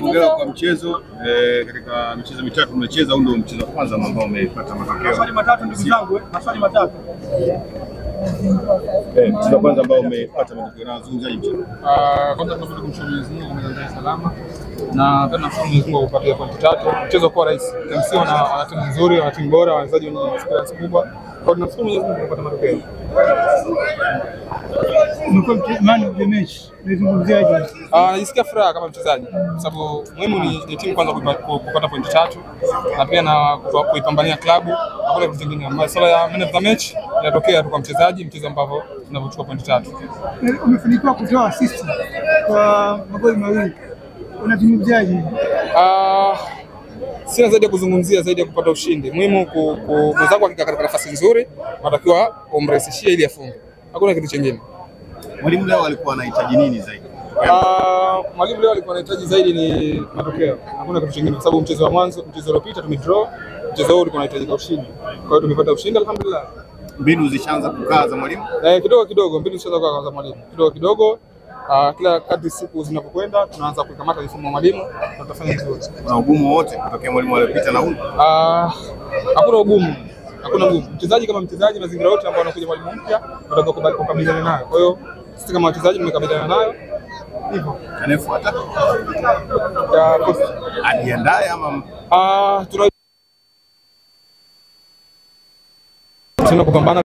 Hongera kwa mchezo eh, katika michezo mitatu umecheza, huu ndio mchezo wa kwanza ambao umepata matokeo. Maswali matatu ndugu zangu, eh, maswali matatu. Eh, mchezo wa kwanza ambao umepata matokeo na wazungumzaji mchezo. Ah, kwanza tunapenda kumshukuru Mwenyezi Mungu kwa kuanzia salama na tena tunashukuru Mwenyezi Mungu kwa kupatia pointi tatu. Mchezo kwa rais KMC wana wana timu nzuri, wana timu bora, wachezaji wenye experience kubwa. Kwa hiyo tunashukuru Mwenyezi Mungu kwa kupata matokeo. Umekuwa man of the match. Unazungumziaje? Ah, najisikia furaha kama mchezaji kwa sababu muhimu ni, ni timu kwanza kupata pointi tatu na pia na kuipambania klabu hakuna kitu kingine. Masuala ya man of the match yanatokea tu kwa mchezaji, mchezo ambavyo tunavyochukua pointi tatu. Eh, Umefanikiwa kutoa assist kwa magoli mawili. Unazungumziaje? Ah, sina zaidi ya kuzungumzia zaidi ya kupata ushindi. Muhimu mwenzako akikaa katika nafasi nzuri, natakiwa umrahisishie ili afunge. Hakuna kitu chingine. Mwalimu leo alikuwa anahitaji nini zaidi? Uh, mwalimu leo alikuwa anahitaji zaidi ni matokeo. Hakuna kitu kingine, kwa sababu mchezo wa mwanzo, mchezo uliopita tumedraw, mchezo huu ulikuwa unahitaji ushindi. Kwa hiyo tumepata ushindi alhamdulillah. Mbinu zishaanza kukaa za mwalimu. Eh, kidogo kidogo mbinu zishaanza kukaa za mwalimu. Kidogo kidogo Uh, kila kadri siku zinapokwenda tunaanza kukamata mifumo ya mwalimu na tutafanya vizuri. Kuna ugumu wote kutokea mwalimu aliyopita na huyu? Ah, hakuna ugumu, hakuna ugumu. Mchezaji kama mchezaji, mazingira yote ambayo anakuja mwalimu mpya, tunataka kukabiliana nayo. Kwa hiyo sisi kama wachezaji tumekabiliana nayo hivyo. Anayefuata Ya, Costa. ajiandae ama Ah, tuna tuna kupambana